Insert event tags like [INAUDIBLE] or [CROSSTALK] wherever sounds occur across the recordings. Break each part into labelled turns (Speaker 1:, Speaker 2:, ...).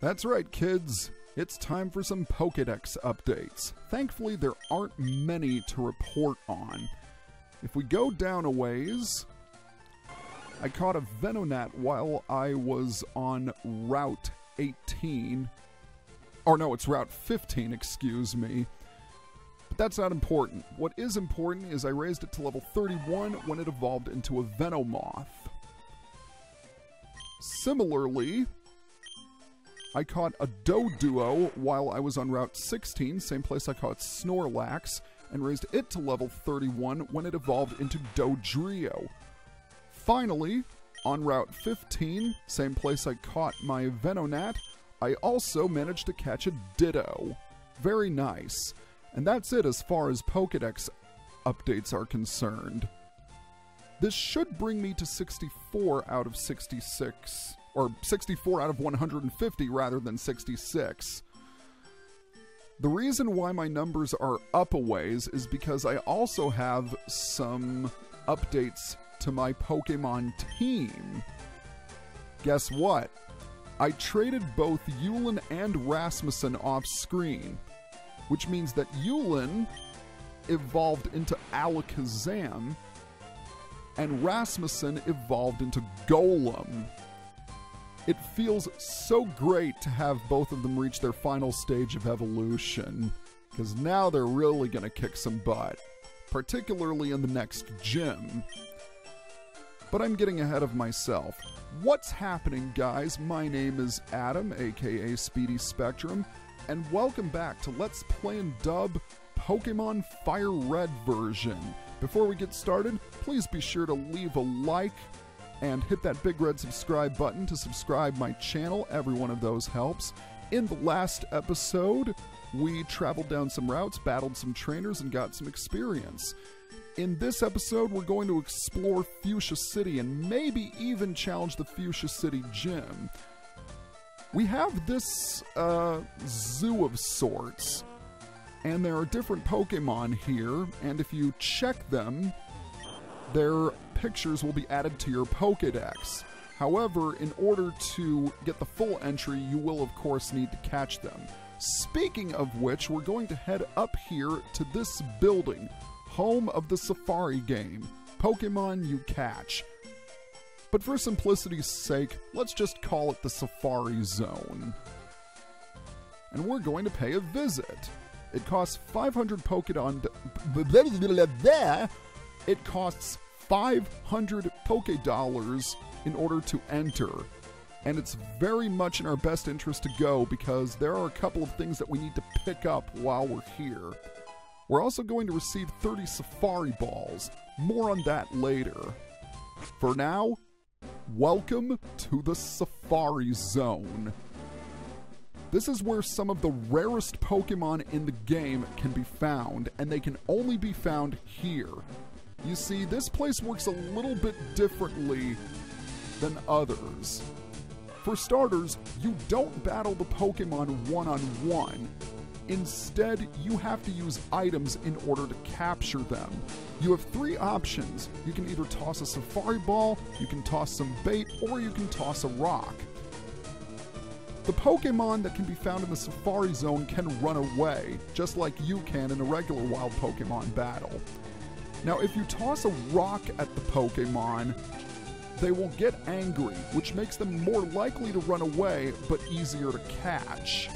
Speaker 1: That's right, kids. It's time for some Pokedex updates. Thankfully, there aren't many to report on. If we go down a ways, I caught a Venonat while I was on Route 18. Or no, it's Route 15, excuse me. But that's not important. What is important is I raised it to level 31 when it evolved into a Venomoth. Similarly, I caught a Doduo while I was on Route 16, same place I caught Snorlax, and raised it to level 31 when it evolved into Dodrio. Finally, on Route 15, same place I caught my Venonat, I also managed to catch a Ditto. Very nice. And that's it as far as Pokedex updates are concerned. This should bring me to 64 out of 66, or 64 out of 150 rather than 66. The reason why my numbers are up a ways is because I also have some updates to my Pokemon team. Guess what? I traded both Yulin and Rasmussen off screen, which means that Yulin evolved into Alakazam and Rasmussen evolved into Golem. It feels so great to have both of them reach their final stage of evolution, because now they're really going to kick some butt, particularly in the next gym. But I'm getting ahead of myself. What's happening, guys? My name is Adam, aka Speedy Spectrum, and welcome back to Let's Play and Dub Pokemon Fire Red version. Before we get started, please be sure to leave a like and hit that big red subscribe button to subscribe my channel. Every one of those helps. In the last episode, we traveled down some routes, battled some trainers, and got some experience. In this episode, we're going to explore Fuchsia City and maybe even challenge the Fuchsia City Gym. We have this uh, zoo of sorts, and there are different Pokemon here, and if you check them, their pictures will be added to your Pokedex. However, in order to get the full entry, you will of course need to catch them. Speaking of which, we're going to head up here to this building, home of the Safari game, Pokemon You Catch. But for simplicity's sake, let's just call it the Safari Zone. And we're going to pay a visit. It costs 500 Pokédon. There, it costs 500 Poké Dollars in order to enter. And it's very much in our best interest to go because there are a couple of things that we need to pick up while we're here. We're also going to receive 30 Safari Balls. More on that later. For now, welcome to the Safari Zone. This is where some of the rarest Pokemon in the game can be found, and they can only be found here. You see, this place works a little bit differently than others. For starters, you don't battle the Pokemon one on one. Instead, you have to use items in order to capture them. You have three options. You can either toss a Safari Ball, you can toss some bait, or you can toss a rock. The Pokemon that can be found in the Safari Zone can run away, just like you can in a regular wild Pokemon battle. Now, if you toss a rock at the Pokemon, they will get angry, which makes them more likely to run away, but easier to catch.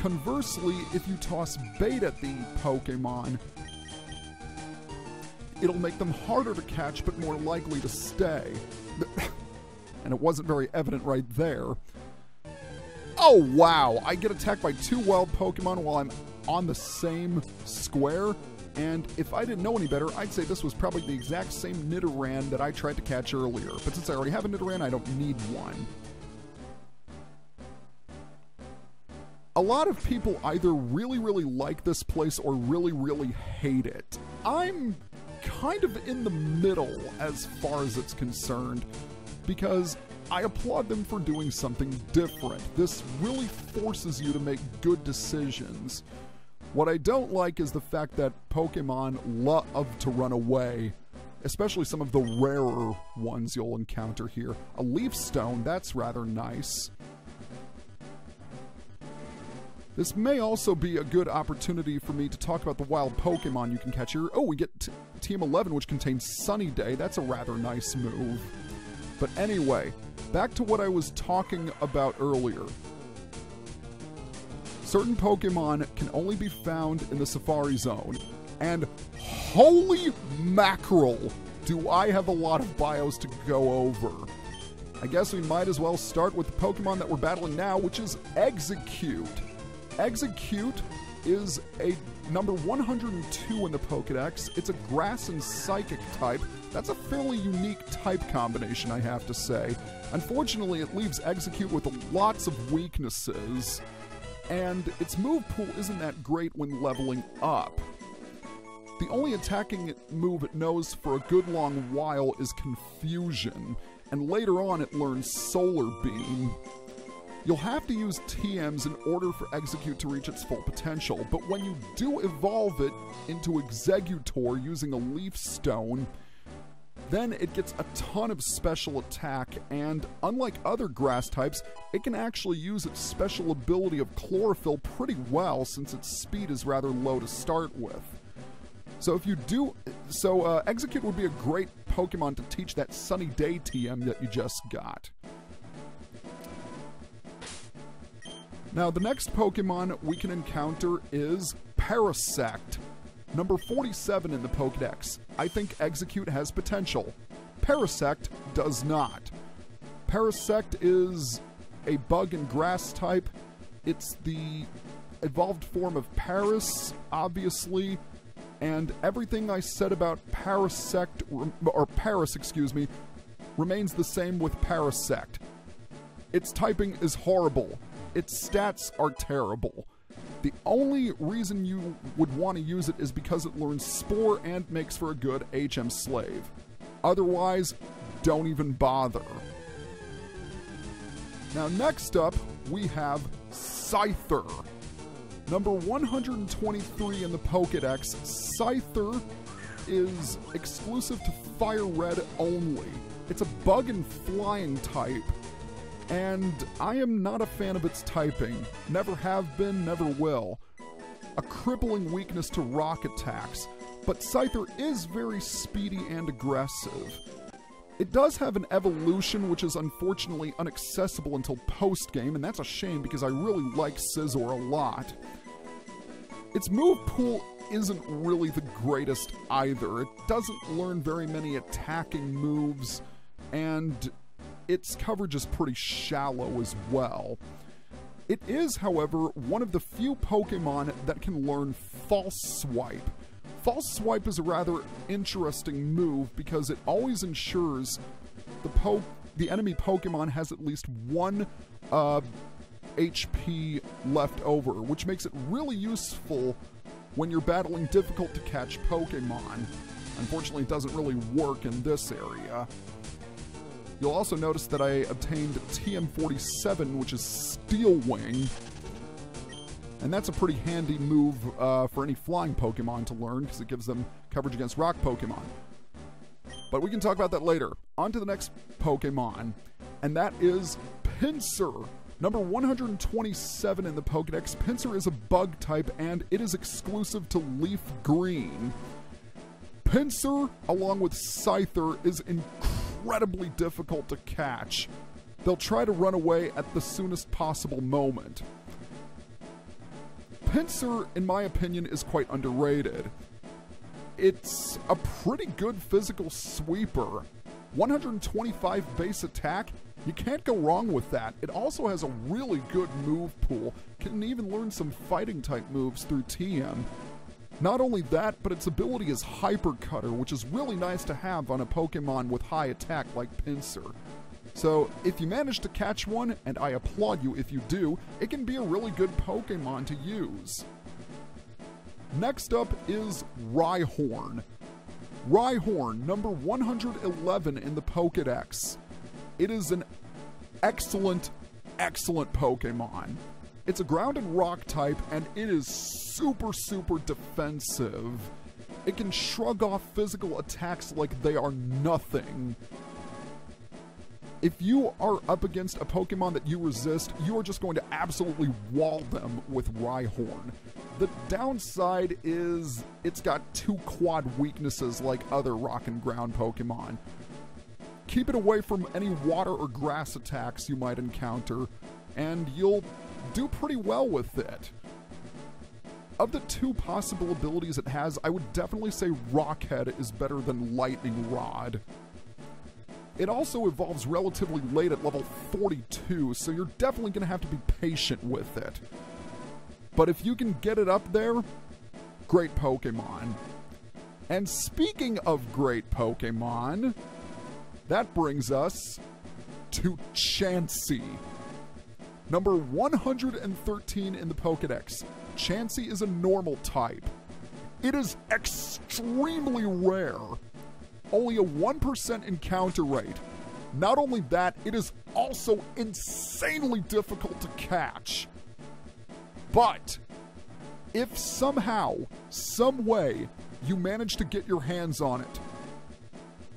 Speaker 1: Conversely, if you toss bait at the Pokemon, it'll make them harder to catch, but more likely to stay. [LAUGHS] and it wasn't very evident right there. Oh, wow. I get attacked by two wild Pokemon while I'm on the same square. And if I didn't know any better, I'd say this was probably the exact same Nidoran that I tried to catch earlier. But since I already have a Nidoran, I don't need one. A lot of people either really, really like this place or really, really hate it. I'm kind of in the middle as far as it's concerned because I applaud them for doing something different. This really forces you to make good decisions. What I don't like is the fact that Pokemon love to run away especially some of the rarer ones you'll encounter here. A leaf stone, that's rather nice. This may also be a good opportunity for me to talk about the wild Pokemon you can catch here. Oh, we get t- TM11, which contains Sunny Day. That's a rather nice move. But anyway, back to what I was talking about earlier. Certain Pokemon can only be found in the Safari Zone. And holy mackerel, do I have a lot of bios to go over. I guess we might as well start with the Pokemon that we're battling now, which is Exeggcute. Exeggcute is a number 102 in the Pokedex. It's a grass and psychic type. That's a fairly unique type combination, I have to say. Unfortunately, it leaves Exeggcute with lots of weaknesses, and its move pool isn't that great when leveling up. The only attacking move it knows for a good long while is Confusion, and later on it learns Solar Beam. You'll have to use TMs in order for Exeggcute to reach its full potential, but when you do evolve it into Exeggutor using a Leaf Stone, then it gets a ton of special attack, and unlike other grass types, it can actually use its special ability of Chlorophyll pretty well since its speed is rather low to start with. So if you do, so uh, Exeggcute would be a great Pokemon to teach that Sunny Day TM that you just got. Now, the next Pokemon we can encounter is Parasect, number 47 in the Pokedex. I think Exeggcute has potential. Parasect does not. Parasect is a bug and grass type. It's the evolved form of Paras, obviously, and everything I said about Parasect, or Paras, excuse me, remains the same with Parasect. Its typing is horrible its stats are terrible. The only reason you would want to use it is because it learns Spore and makes for a good HM slave. Otherwise, don't even bother. Now, next up, we have Scyther. Number 123 in the Pokedex, Scyther is exclusive to Fire Red only. It's a bug and flying type and I am not a fan of its typing. Never have been, never will. A crippling weakness to rock attacks, but Scyther is very speedy and aggressive. It does have an evolution which is unfortunately inaccessible until post game, and that's a shame because I really like Scizor a lot. Its move pool isn't really the greatest either. It doesn't learn very many attacking moves, and its coverage is pretty shallow as well. It is, however, one of the few Pokemon that can learn False Swipe. False Swipe is a rather interesting move because it always ensures the the enemy Pokemon has at least one uh, HP left over, which makes it really useful when you're battling difficult to catch Pokemon. Unfortunately, it doesn't really work in this area. You'll also notice that I obtained TM47, which is Steel Wing. And that's a pretty handy move uh, for any flying Pokemon to learn because it gives them coverage against rock Pokemon. But we can talk about that later. On to the next Pokemon, and that is Pinsir. Number 127 in the Pokedex, Pinsir is a bug type and it is exclusive to Leaf Green. Pinsir, along with Scyther, is incredible incredibly difficult to catch. They'll try to run away at the soonest possible moment. Pinsir, in my opinion, is quite underrated. It's a pretty good physical sweeper. 125 base attack, you can't go wrong with that. It also has a really good move pool, can even learn some fighting type moves through TM. Not only that, but its ability is Hyper Cutter, which is really nice to have on a Pokemon with high attack like Pinsir. So, if you manage to catch one, and I applaud you if you do, it can be a really good Pokemon to use. Next up is Rhyhorn. Rhyhorn, number 111 in the Pokedex. It is an excellent, excellent Pokemon. It's a ground and rock type, and it is super, super defensive. it can shrug off physical attacks like they are nothing. If you are up against a Pokemon that you resist, you are just going to absolutely wall them with Rhyhorn. The downside is it's got two quad weaknesses like other rock and ground Pokemon. Keep it away from any water or grass attacks you might encounter, and you'll do pretty well with it. Of the two possible abilities it has, I would definitely say Rockhead is better than Lightning Rod. It also evolves relatively late at level 42, so you're definitely going to have to be patient with it. But if you can get it up there, great Pokemon. And speaking of great Pokemon, that brings us to Chansey. Number 113 in the Pokedex. Chansey is a normal type. It is extremely rare only a 1% encounter rate. Not only that, it is also insanely difficult to catch. But if somehow, some way, you manage to get your hands on it,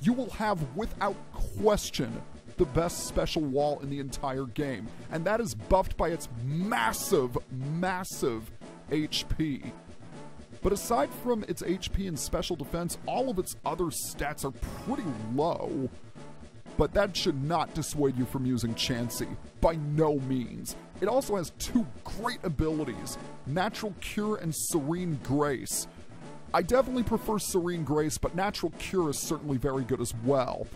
Speaker 1: you will have, without question, the best special wall in the entire game. And that is buffed by its massive, massive HP. But aside from its HP and special defense, all of its other stats are pretty low. But that should not dissuade you from using Chansey, by no means. It also has two great abilities Natural Cure and Serene Grace. I definitely prefer Serene Grace, but Natural Cure is certainly very good as well.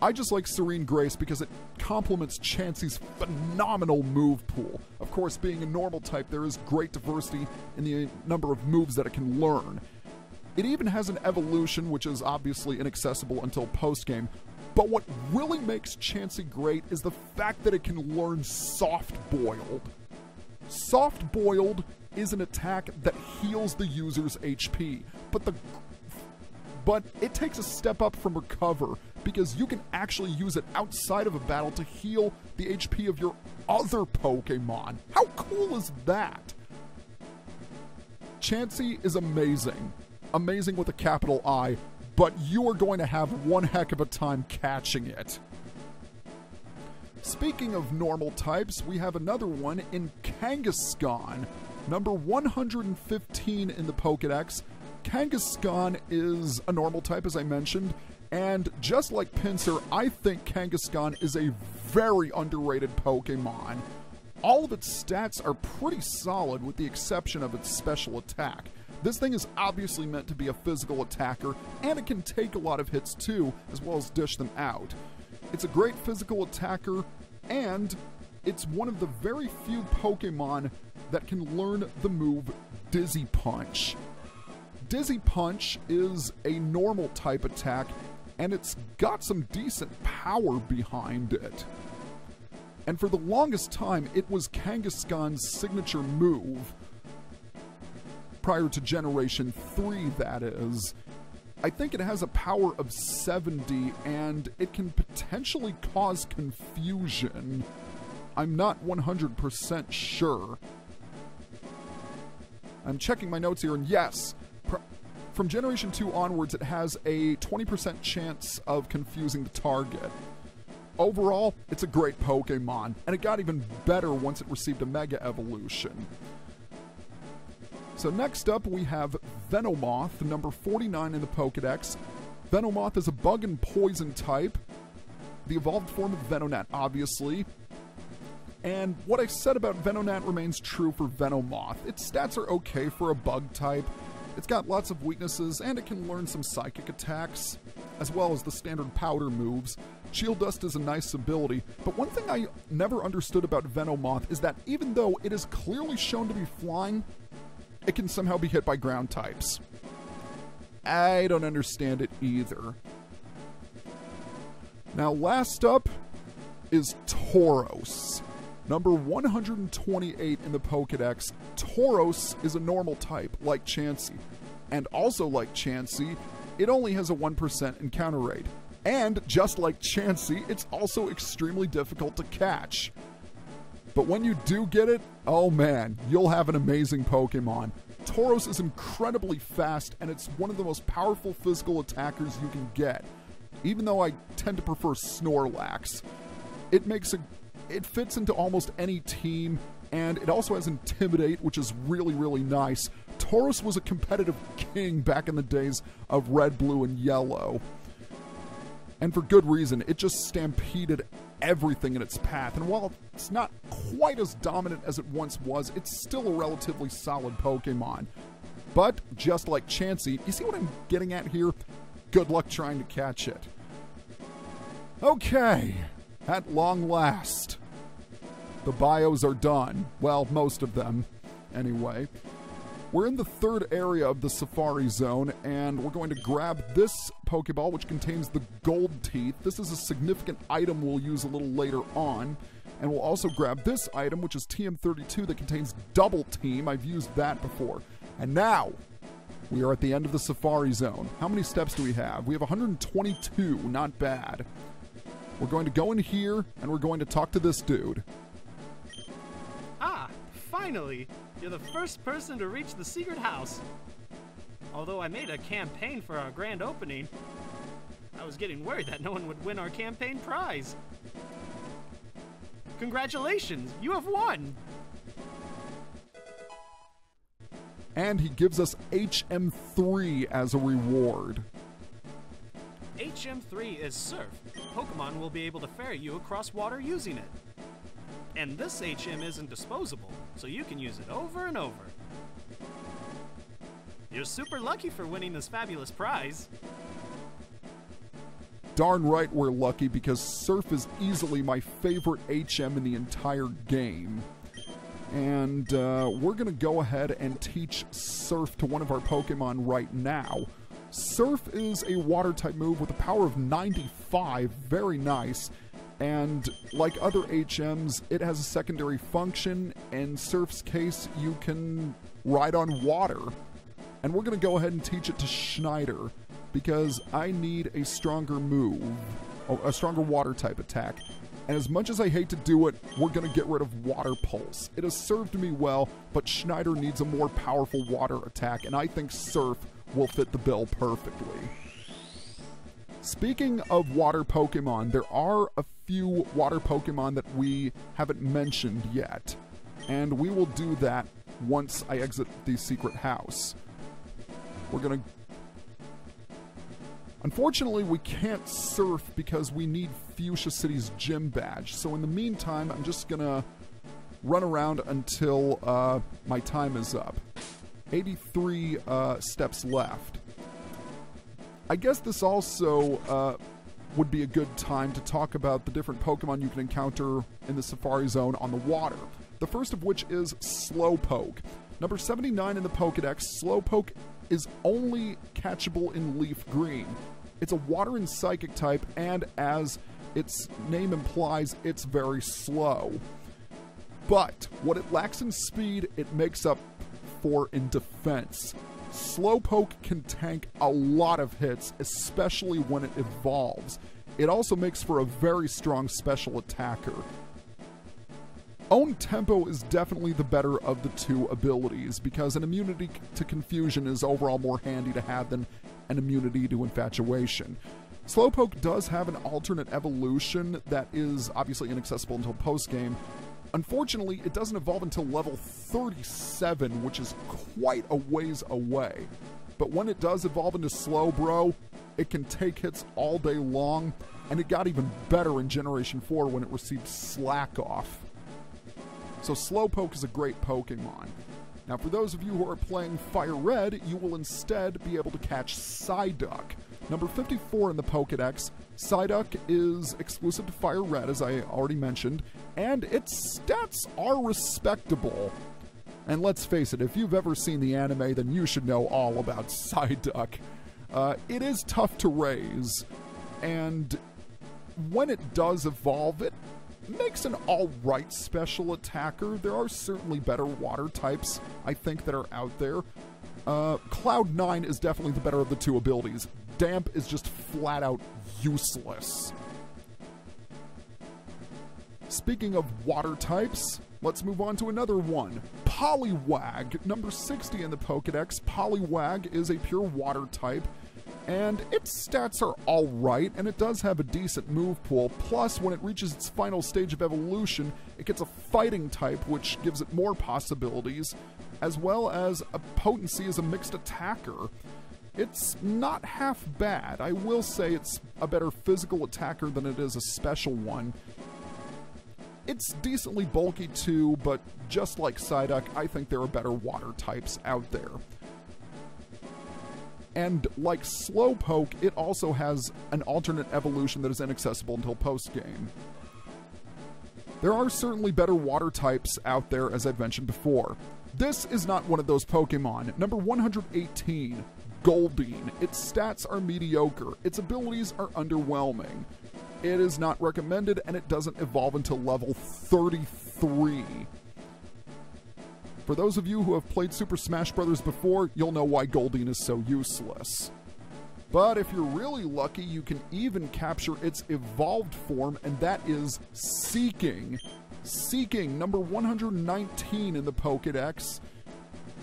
Speaker 1: I just like Serene Grace because it complements Chansey's phenomenal move pool. Of course, being a normal type, there is great diversity in the number of moves that it can learn. It even has an evolution, which is obviously inaccessible until post game. But what really makes Chansey great is the fact that it can learn Soft Boiled. Soft Boiled is an attack that heals the user's HP, but the but it takes a step up from Recover because you can actually use it outside of a battle to heal the HP of your other Pokemon. How cool is that? Chansey is amazing. Amazing with a capital I, but you are going to have one heck of a time catching it. Speaking of normal types, we have another one in Kangaskhan, number 115 in the Pokedex, Kangaskhan is a normal type, as I mentioned, and just like Pinsir, I think Kangaskhan is a very underrated Pokemon. All of its stats are pretty solid with the exception of its special attack. This thing is obviously meant to be a physical attacker, and it can take a lot of hits too, as well as dish them out. It's a great physical attacker, and it's one of the very few Pokemon that can learn the move Dizzy Punch. Dizzy Punch is a normal type attack, and it's got some decent power behind it. And for the longest time, it was Kangaskhan's signature move. Prior to Generation 3, that is. I think it has a power of 70, and it can potentially cause confusion. I'm not 100% sure. I'm checking my notes here, and yes, from Generation 2 onwards, it has a 20% chance of confusing the target. Overall, it's a great Pokemon, and it got even better once it received a Mega Evolution. So next up, we have Venomoth, number 49 in the Pokedex. Venomoth is a bug and poison type, the evolved form of Venonat, obviously. And what I said about Venonat remains true for Venomoth. Its stats are okay for a bug type, it's got lots of weaknesses, and it can learn some psychic attacks, as well as the standard powder moves. Shield Dust is a nice ability, but one thing I never understood about Venomoth is that even though it is clearly shown to be flying, it can somehow be hit by ground types. I don't understand it either. Now, last up is Tauros. Number 128 in the Pokedex, Tauros is a normal type, like Chansey. And also like Chansey, it only has a 1% encounter rate. And just like Chansey, it's also extremely difficult to catch. But when you do get it, oh man, you'll have an amazing Pokemon. Tauros is incredibly fast, and it's one of the most powerful physical attackers you can get. Even though I tend to prefer Snorlax, it makes a it fits into almost any team, and it also has Intimidate, which is really, really nice. Tauros was a competitive king back in the days of red, blue, and yellow. And for good reason, it just stampeded everything in its path. And while it's not quite as dominant as it once was, it's still a relatively solid Pokemon. But just like Chansey, you see what I'm getting at here? Good luck trying to catch it. Okay, at long last, the bios are done. Well, most of them, anyway. We're in the third area of the Safari Zone, and we're going to grab this Pokeball, which contains the Gold Teeth. This is a significant item we'll use a little later on. And we'll also grab this item, which is TM32, that contains Double Team. I've used that before. And now, we are at the end of the Safari Zone. How many steps do we have? We have 122, not bad. We're going to go in here, and we're going to talk to this dude.
Speaker 2: Ah, finally! You're the first person to reach the secret house. Although I made a campaign for our grand opening, I was getting worried that no one would win our campaign prize. Congratulations, you have won!
Speaker 1: And he gives us HM3 as a reward.
Speaker 2: HM3 is Surf. Pokemon will be able to ferry you across water using it. And this HM isn't disposable, so you can use it over and over. You're super lucky for winning this fabulous prize.
Speaker 1: Darn right we're lucky because Surf is easily my favorite HM in the entire game. And uh, we're going to go ahead and teach Surf to one of our Pokemon right now. Surf is a water type move with a power of 95, very nice. And like other HMs, it has a secondary function. In Surf's case, you can ride on water. And we're going to go ahead and teach it to Schneider because I need a stronger move, a stronger water type attack. And as much as I hate to do it, we're going to get rid of Water Pulse. It has served me well, but Schneider needs a more powerful water attack, and I think Surf will fit the bill perfectly. Speaking of water Pokemon, there are a few water Pokemon that we haven't mentioned yet, and we will do that once I exit the secret house. We're gonna. Unfortunately, we can't surf because we need Fuchsia City's gym badge. So in the meantime, I'm just gonna run around until uh, my time is up. 83 uh, steps left. I guess this also uh, would be a good time to talk about the different Pokemon you can encounter in the Safari Zone on the water. The first of which is Slowpoke. Number 79 in the Pokedex, Slowpoke is only catchable in Leaf Green. It's a water and psychic type, and as its name implies, it's very slow. But what it lacks in speed, it makes up for in defense. Slowpoke can tank a lot of hits, especially when it evolves. It also makes for a very strong special attacker. Own Tempo is definitely the better of the two abilities because an immunity to confusion is overall more handy to have than an immunity to infatuation. Slowpoke does have an alternate evolution that is obviously inaccessible until post game, Unfortunately, it doesn't evolve until level 37, which is quite a ways away. But when it does evolve into Slowbro, it can take hits all day long, and it got even better in Generation 4 when it received Slack Off. So Slowpoke is a great Pokemon. Now, for those of you who are playing Fire Red, you will instead be able to catch Psyduck. Number 54 in the Pokedex, Psyduck is exclusive to Fire Red, as I already mentioned, and its stats are respectable. And let's face it, if you've ever seen the anime, then you should know all about [LAUGHS] Psyduck. Uh, it is tough to raise, and when it does evolve, it makes an alright special attacker. There are certainly better water types, I think, that are out there. Uh, Cloud9 is definitely the better of the two abilities. Damp is just flat out useless. Speaking of water types, Let's move on to another one. Poliwag, number 60 in the Pokedex. Poliwag is a pure water type, and its stats are alright, and it does have a decent move pool. Plus, when it reaches its final stage of evolution, it gets a fighting type, which gives it more possibilities, as well as a potency as a mixed attacker. It's not half bad. I will say it's a better physical attacker than it is a special one. It's decently bulky too, but just like Psyduck, I think there are better water types out there. And like Slowpoke, it also has an alternate evolution that is inaccessible until post-game. There are certainly better water types out there, as I've mentioned before. This is not one of those Pokemon. Number 118, Goldeen. Its stats are mediocre, its abilities are underwhelming. It is not recommended, and it doesn't evolve until level 33. For those of you who have played Super Smash Bros. before, you'll know why Goldeen is so useless. But if you're really lucky, you can even capture its evolved form, and that is Seaking. Seaking, number 119 in the Pokedex,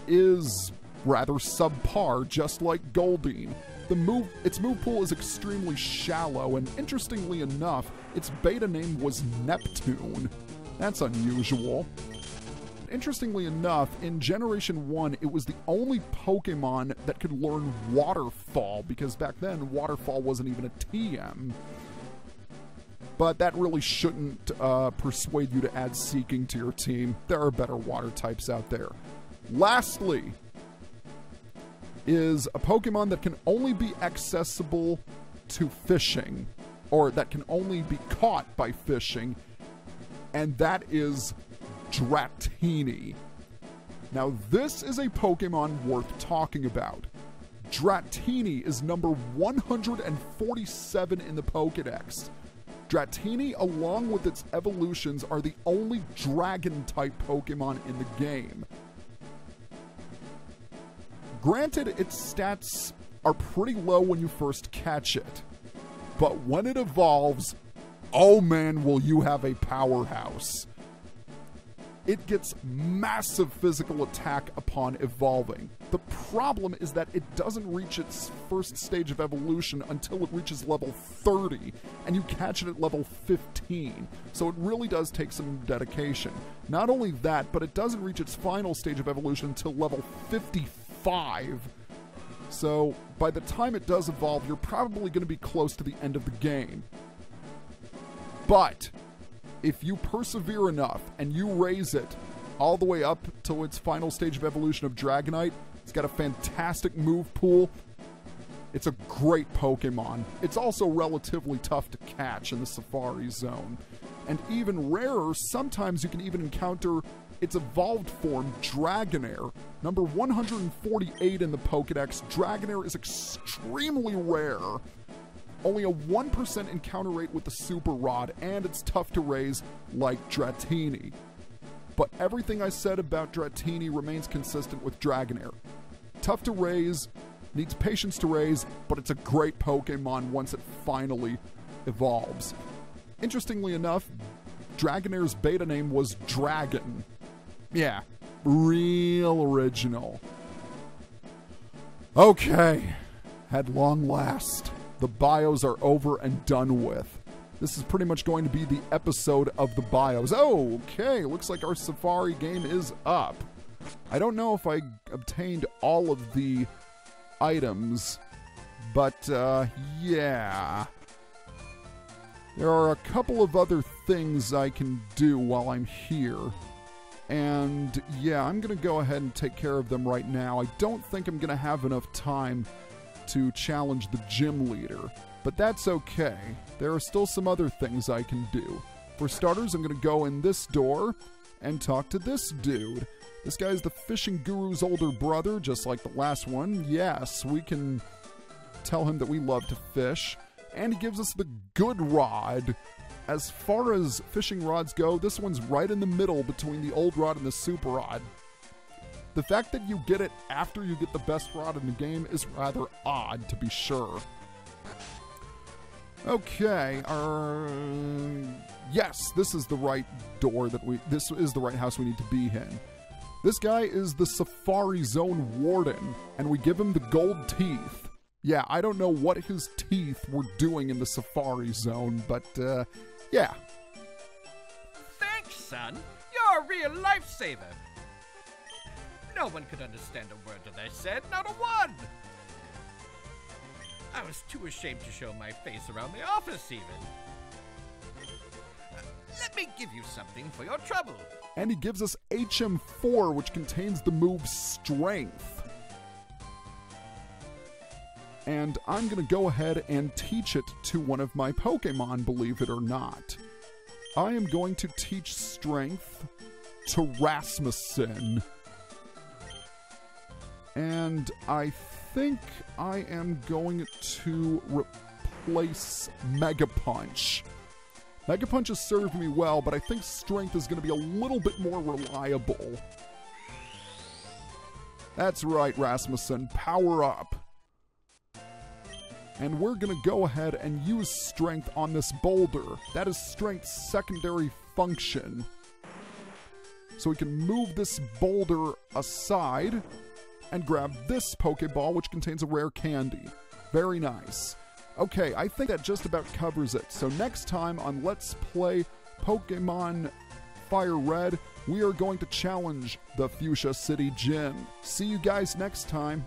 Speaker 1: is rather subpar, just like Goldeen. The move, its move pool is extremely shallow, and interestingly enough, its beta name was Neptune. That's unusual. Interestingly enough, in Generation 1, it was the only Pokemon that could learn Waterfall, because back then, Waterfall wasn't even a TM. But that really shouldn't uh, persuade you to add Seaking to your team. There are better water types out there. Lastly, is a Pokemon that can only be accessible to fishing, or that can only be caught by fishing, and that is Dratini. Now, this is a Pokemon worth talking about. Dratini is number 147 in the Pokedex. Dratini, along with its evolutions, are the only dragon type Pokemon in the game. Granted, its stats are pretty low when you first catch it, but when it evolves, oh man, will you have a powerhouse. It gets massive physical attack upon evolving. The problem is that it doesn't reach its first stage of evolution until it reaches level 30, and you catch it at level 15. So it really does take some dedication. Not only that, but it doesn't reach its final stage of evolution until level 55. So by the time it does evolve, you're probably going to be close to the end of the game. But if you persevere enough and you raise it all the way up to its final stage of evolution of Dragonite, it's got a fantastic move pool. It's a great Pokemon. It's also relatively tough to catch in the Safari Zone. And even rarer, sometimes you can even encounter its evolved form, Dragonair. Number 148 in the Pokedex, Dragonair is extremely rare only a 1% encounter rate with the Super Rod, and it's tough to raise like Dratini. But everything I said about Dratini remains consistent with Dragonair. Tough to raise, needs patience to raise, but it's a great Pokemon once it finally evolves. Interestingly enough, Dragonair's beta name was Dragon. Yeah, real original. Okay, at long last, the bios are over and done with. This is pretty much going to be the episode of the bios. Oh, okay, looks like our Safari game is up. I don't know if I obtained all of the items, but uh, yeah. There are a couple of other things I can do while I'm here. And yeah, I'm going to go ahead and take care of them right now. I don't think I'm going to have enough time to challenge the gym leader, but that's okay. There are still some other things I can do. For starters, I'm going to go in this door and talk to this dude. This guy's the fishing guru's older brother, just like the last one. Yes, we can tell him that we love to fish. And he gives us the good rod. As far as fishing rods go, this one's right in the middle between the old rod and the super rod. The fact that you get it after you get the best rod in the game is rather odd, to be sure. Okay, uh, yes, this is the right door that we. This is the right house we need to be in. This guy is the Safari Zone Warden, and we give him the gold teeth. Yeah, I don't know what his teeth were doing in the Safari Zone, but uh, yeah.
Speaker 3: Thanks, son. You're a real lifesaver. No one could understand a word that I said, not a one. I was too ashamed to show my face around the office, even. Uh, let me give you something for your trouble.
Speaker 1: And he gives us HM4, which contains the move Strength. And I'm going to go ahead and teach it to one of my Pokemon, believe it or not. I am going to teach Strength to Rasmussen. And I think I am going to replace Mega Punch. Mega Punch has served me well, but I think Strength is going to be a little bit more reliable. That's right, Rasmussen. Power up. And we're going to go ahead and use Strength on this boulder. That is Strength's secondary function. So we can move this boulder aside and grab this Pokeball, which contains a rare candy. Very nice. Okay, I think that just about covers it. So next time on Let's Play Pokemon Fire Red, we are going to challenge the Fuchsia City Gym. See you guys next time.